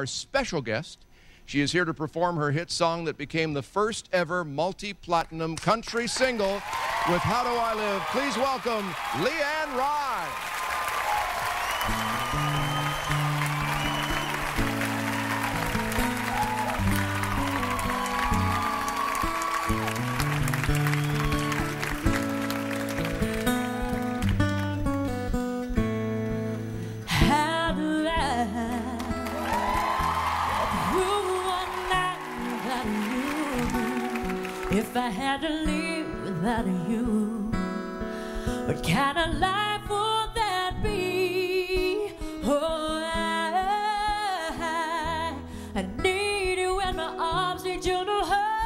Our special guest. She is here to perform her hit song that became the first ever multi platinum country single with How Do I Live. Please welcome LeAnn Rimes. If I had to live without you, what kind of life would that be? Oh, I, I need you in my arms, need you to hold.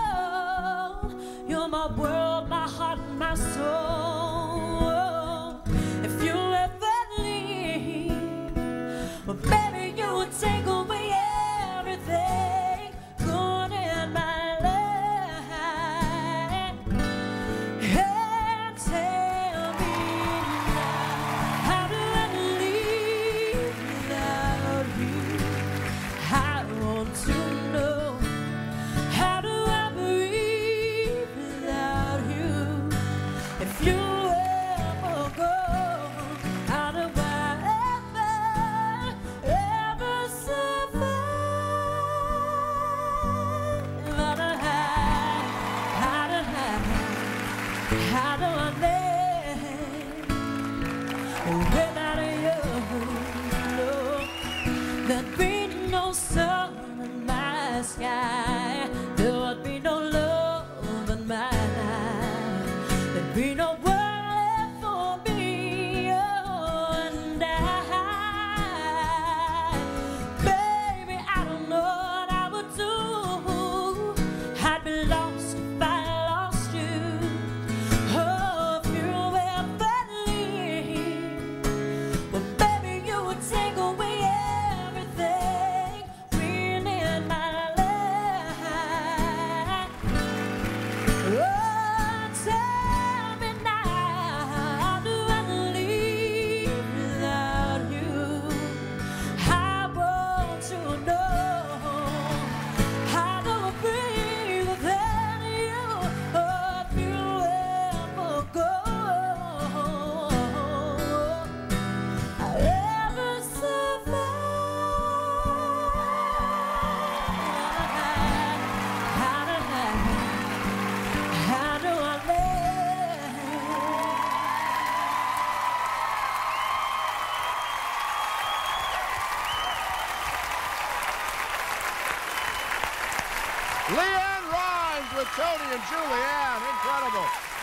Without you? There'd be no sun in my sky. There would be no love in my life. There'd be no LeAnn Rimes with Tony and Julianne. Incredible.